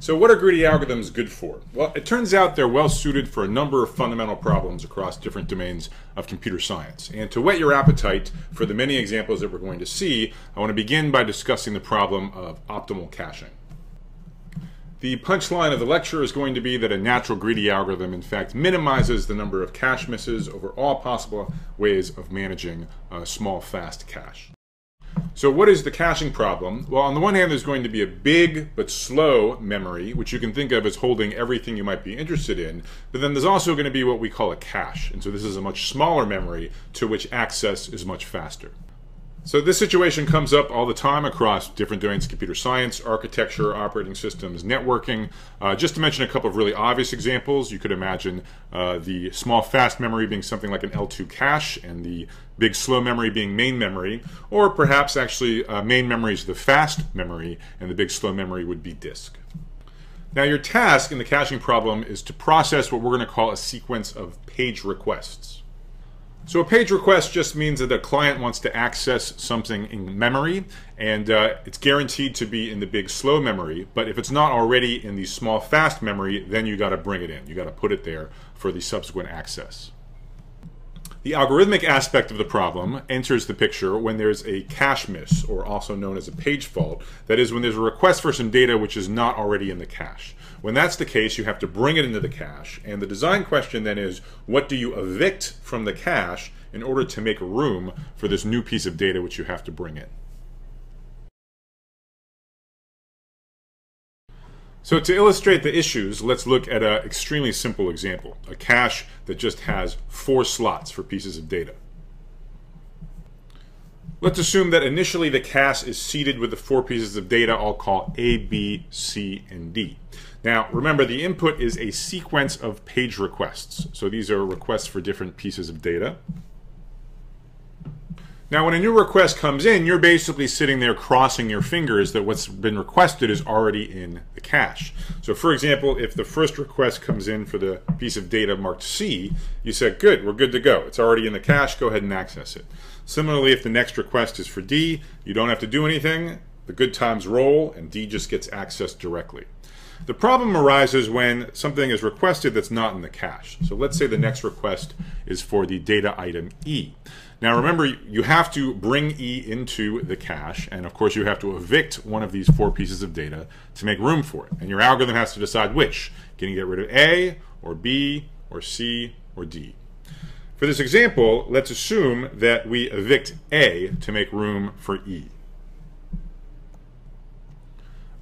So what are greedy algorithms good for? Well, it turns out they're well suited for a number of fundamental problems across different domains of computer science. And to whet your appetite for the many examples that we're going to see, I want to begin by discussing the problem of optimal caching. The punchline of the lecture is going to be that a natural greedy algorithm in fact minimizes the number of cache misses over all possible ways of managing a small fast cache. So what is the caching problem? Well, on the one hand, there's going to be a big but slow memory, which you can think of as holding everything you might be interested in. But then there's also going to be what we call a cache. And so this is a much smaller memory to which access is much faster. So this situation comes up all the time across different domains computer science, architecture, operating systems, networking. Uh, just to mention a couple of really obvious examples, you could imagine uh, the small fast memory being something like an L2 cache and the big slow memory being main memory, or perhaps actually uh, main memory is the fast memory and the big slow memory would be disk. Now your task in the caching problem is to process what we're going to call a sequence of page requests. So a page request just means that the client wants to access something in memory, and uh, it's guaranteed to be in the big slow memory. But if it's not already in the small fast memory, then you got to bring it in. You got to put it there for the subsequent access. The algorithmic aspect of the problem enters the picture when there's a cache miss, or also known as a page fault. That is, when there's a request for some data which is not already in the cache. When that's the case, you have to bring it into the cache. And the design question then is, what do you evict from the cache in order to make room for this new piece of data which you have to bring in? So to illustrate the issues, let's look at an extremely simple example, a cache that just has four slots for pieces of data. Let's assume that initially the cache is seeded with the four pieces of data I'll call A, B, C, and D. Now, remember the input is a sequence of page requests. So these are requests for different pieces of data. Now, when a new request comes in, you're basically sitting there crossing your fingers that what's been requested is already in the cache. So, for example, if the first request comes in for the piece of data marked C, you said, good, we're good to go. It's already in the cache, go ahead and access it. Similarly, if the next request is for D, you don't have to do anything. The good times roll, and D just gets accessed directly. The problem arises when something is requested that's not in the cache. So let's say the next request is for the data item E. Now remember, you have to bring E into the cache, and of course you have to evict one of these four pieces of data to make room for it. And your algorithm has to decide which. Can you get rid of A, or B, or C, or D? For this example, let's assume that we evict A to make room for E.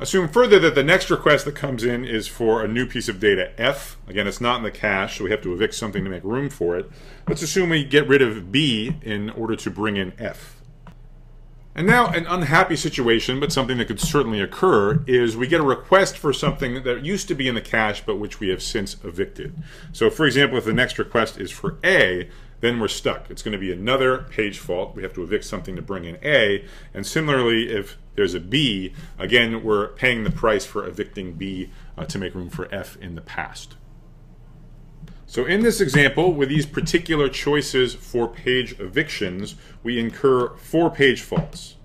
Assume further that the next request that comes in is for a new piece of data, F. Again, it's not in the cache, so we have to evict something to make room for it. Let's assume we get rid of B in order to bring in F. And now an unhappy situation, but something that could certainly occur, is we get a request for something that used to be in the cache, but which we have since evicted. So for example, if the next request is for A, then we're stuck. It's going to be another page fault. We have to evict something to bring in A. And similarly, if there's a B, again, we're paying the price for evicting B uh, to make room for F in the past. So in this example, with these particular choices for page evictions, we incur four page faults.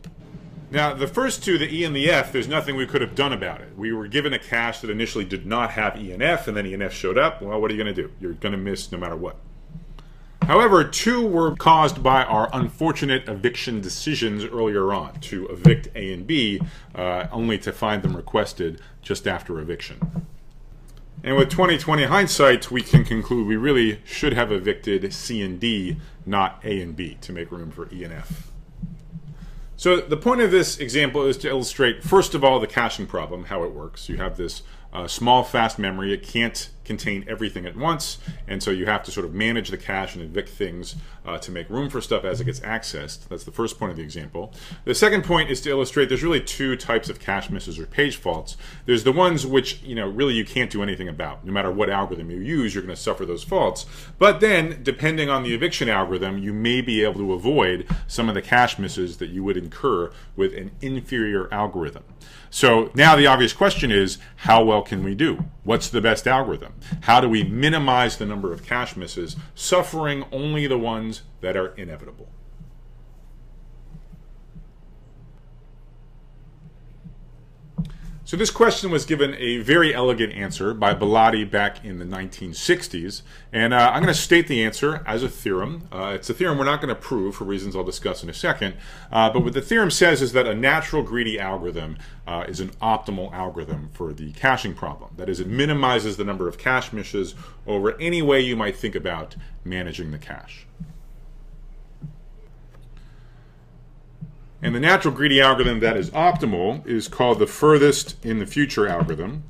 Now, the first two, the E and the F, there's nothing we could have done about it. We were given a cache that initially did not have E and F, and then E and F showed up. Well, what are you going to do? You're going to miss no matter what. However, two were caused by our unfortunate eviction decisions earlier on to evict A and B, uh, only to find them requested just after eviction. And with 2020 hindsight, we can conclude we really should have evicted C and D, not A and B, to make room for E and F. So the point of this example is to illustrate, first of all, the caching problem, how it works. You have this uh, small, fast memory. It can't contain everything at once, and so you have to sort of manage the cache and evict things uh, to make room for stuff as it gets accessed. That's the first point of the example. The second point is to illustrate there's really two types of cache misses or page faults. There's the ones which, you know, really you can't do anything about. No matter what algorithm you use, you're going to suffer those faults. But then, depending on the eviction algorithm, you may be able to avoid some of the cache misses that you would incur with an inferior algorithm. So now the obvious question is, how well can we do? What's the best algorithm? How do we minimize the number of cache misses, suffering only the ones that are inevitable? So this question was given a very elegant answer by Belady back in the 1960s, and uh, I'm going to state the answer as a theorem. Uh, it's a theorem we're not going to prove for reasons I'll discuss in a second, uh, but what the theorem says is that a natural greedy algorithm uh, is an optimal algorithm for the caching problem. That is, it minimizes the number of cache misses over any way you might think about managing the cache. And the natural greedy algorithm that is optimal is called the furthest in the future algorithm.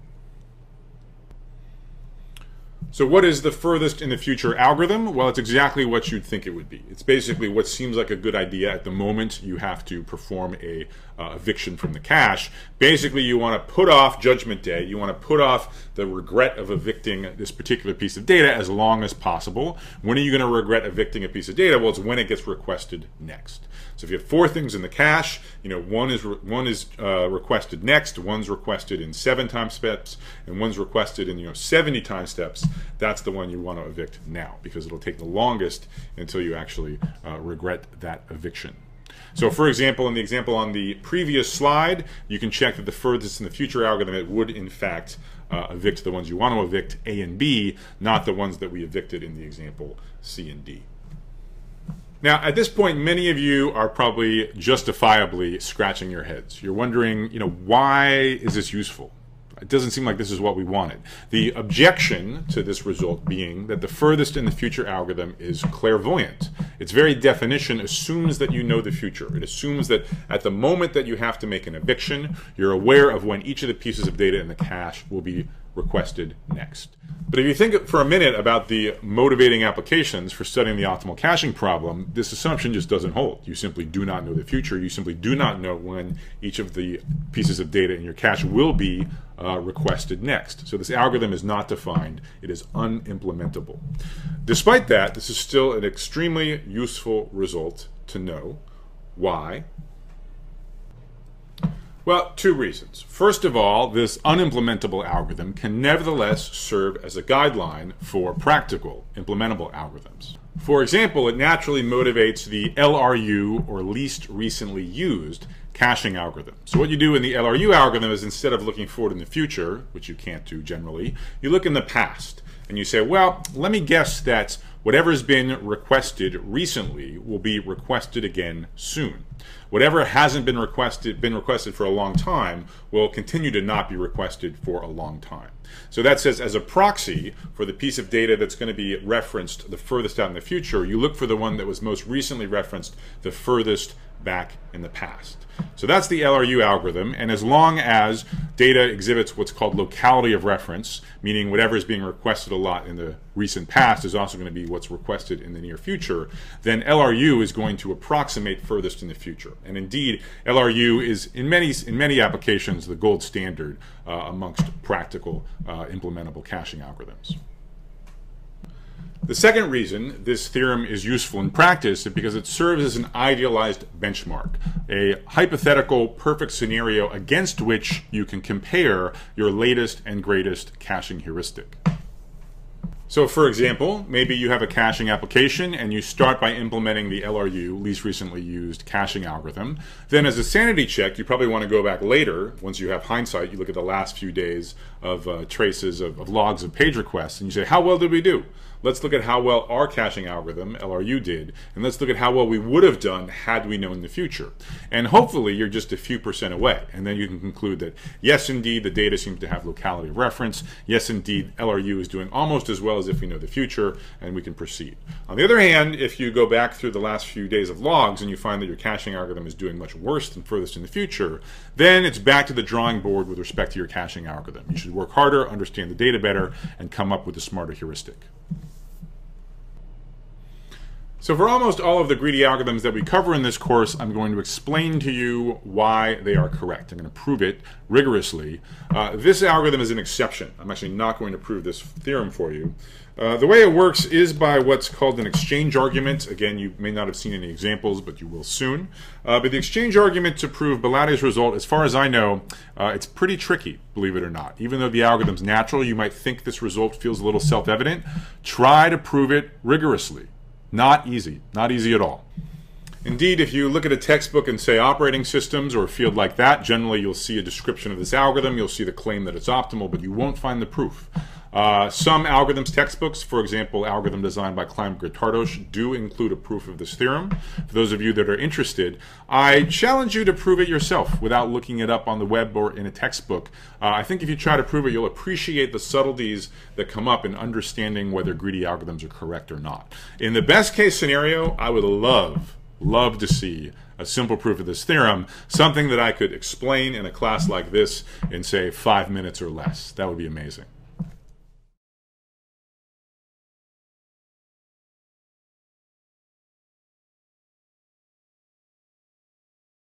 So what is the furthest in the future algorithm? Well, it's exactly what you'd think it would be. It's basically what seems like a good idea at the moment you have to perform a uh, eviction from the cache. Basically, you want to put off judgment day. You want to put off the regret of evicting this particular piece of data as long as possible. When are you going to regret evicting a piece of data? Well, it's when it gets requested next. So if you have four things in the cache, you know one is one is uh, requested next, one's requested in seven time steps, and one's requested in you know 70 time steps. That's the one you want to evict now because it'll take the longest until you actually uh, regret that eviction. So for example, in the example on the previous slide, you can check that the furthest in the future algorithm, it would in fact uh, evict the ones you want to evict, A and B, not the ones that we evicted in the example C and D. Now, at this point, many of you are probably justifiably scratching your heads. You're wondering, you know, why is this useful? It doesn't seem like this is what we wanted. The objection to this result being that the furthest in the future algorithm is clairvoyant. Its very definition assumes that you know the future. It assumes that at the moment that you have to make an eviction, you're aware of when each of the pieces of data in the cache will be requested next. But if you think for a minute about the motivating applications for studying the optimal caching problem, this assumption just doesn't hold. You simply do not know the future. You simply do not know when each of the pieces of data in your cache will be uh, requested next. So this algorithm is not defined. It is unimplementable. Despite that, this is still an extremely useful result to know. Why? Well, two reasons. First of all, this unimplementable algorithm can nevertheless serve as a guideline for practical implementable algorithms. For example, it naturally motivates the LRU, or least recently used, caching algorithm. So what you do in the LRU algorithm is instead of looking forward in the future, which you can't do generally, you look in the past and you say, well, let me guess that whatever's been requested recently will be requested again soon whatever hasn't been requested been requested for a long time will continue to not be requested for a long time. So that says as a proxy for the piece of data that's going to be referenced the furthest out in the future, you look for the one that was most recently referenced the furthest back in the past. So that's the LRU algorithm, and as long as data exhibits what's called locality of reference, meaning whatever is being requested a lot in the recent past is also going to be what's requested in the near future, then LRU is going to approximate furthest in the future. And indeed, LRU is in many in many applications the gold standard uh, amongst practical uh, implementable caching algorithms. The second reason this theorem is useful in practice is because it serves as an idealized benchmark, a hypothetical perfect scenario against which you can compare your latest and greatest caching heuristic. So for example, maybe you have a caching application and you start by implementing the LRU, least recently used caching algorithm. Then as a sanity check, you probably want to go back later, once you have hindsight, you look at the last few days of uh, traces of, of logs of page requests and you say, how well did we do? Let's look at how well our caching algorithm, LRU, did, and let's look at how well we would have done had we known the future. And hopefully you're just a few percent away, and then you can conclude that, yes, indeed, the data seems to have locality of reference. Yes, indeed, LRU is doing almost as well as if we know the future, and we can proceed. On the other hand, if you go back through the last few days of logs and you find that your caching algorithm is doing much worse than furthest in the future, then it's back to the drawing board with respect to your caching algorithm. You should work harder, understand the data better, and come up with a smarter heuristic. So for almost all of the greedy algorithms that we cover in this course, I'm going to explain to you why they are correct. I'm going to prove it rigorously. Uh, this algorithm is an exception. I'm actually not going to prove this theorem for you. Uh, the way it works is by what's called an exchange argument. Again, you may not have seen any examples, but you will soon. Uh, but the exchange argument to prove Belady's result, as far as I know, uh, it's pretty tricky, believe it or not. Even though the algorithm's natural, you might think this result feels a little self-evident. Try to prove it rigorously. Not easy, not easy at all. Indeed, if you look at a textbook and say operating systems or a field like that, generally you'll see a description of this algorithm, you'll see the claim that it's optimal, but you won't find the proof. Uh, some algorithms textbooks, for example, algorithm designed by Kleinberg-Tardos, do include a proof of this theorem. For those of you that are interested, I challenge you to prove it yourself without looking it up on the web or in a textbook. Uh, I think if you try to prove it, you'll appreciate the subtleties that come up in understanding whether greedy algorithms are correct or not. In the best case scenario, I would love, love to see a simple proof of this theorem, something that I could explain in a class like this in, say, five minutes or less. That would be amazing.